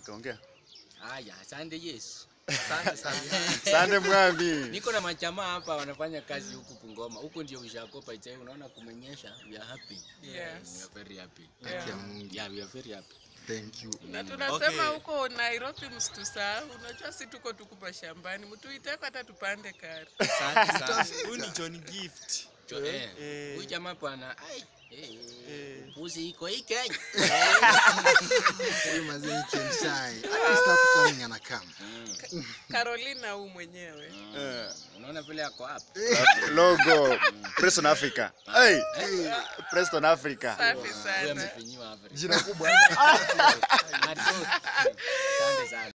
Kaongea. Haya, asante Yesu. Asante sana. Asante Mwambi. Niko na majamaa hapa wanafanya kazi huku Bungoma. Huku ndio ushakopa itai, unaona kumenyesha. We are happy. Yes. We are very happy. Ya Yeah, we are very happy. Thank you. na tunasema huko Nairobi msitusahau. Unajua si tuko tuko mashambani, mtuiteko hata tupande kari. Asante sana. Huu ni John Gift. Jo, eh. Eh. Huyu jamaa bwana, ai, eh, iko hii Kenya. Huyu mazee he can. Hata start coming anakama. Mm, Carolina huu mwenyewe. mm. Unaona vile ako hapa. Logo. Preston Africa. Hey, Preston Africa. Safi sana. Jina kubwa.